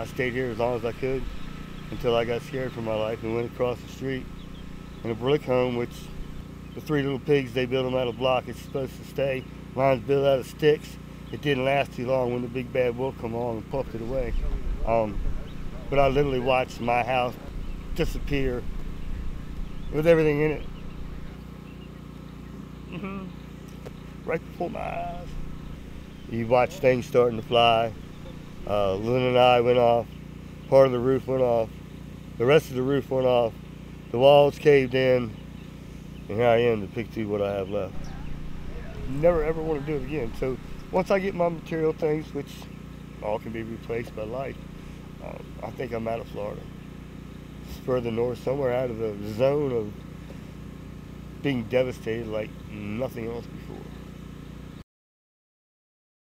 I stayed here as long as I could until I got scared for my life and went across the street. In a brick home, which the three little pigs, they built them out of block. It's supposed to stay. Mine's built out of sticks. It didn't last too long when the big bad wolf come along and puffed it away. Um, but I literally watched my house disappear with everything in it. hmm Right before my eyes. You watch things starting to fly. Uh, lanai went off. Part of the roof went off. The rest of the roof went off. The walls caved in. And here I am to pick through what I have left. Never ever want to do it again. So once I get my material things, which all can be replaced by life, um, I think I'm out of Florida. It's further north, somewhere out of the zone of being devastated like nothing else before.